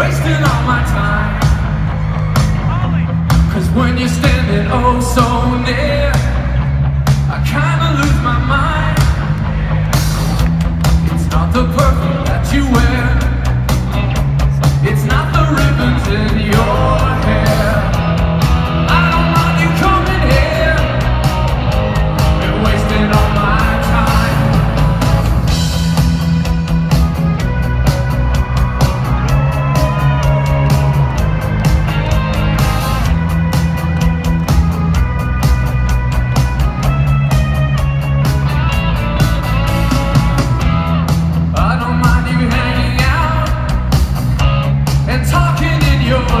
wasting all my time. Cause when you're standing oh so near,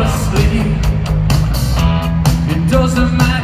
asleep. It doesn't matter.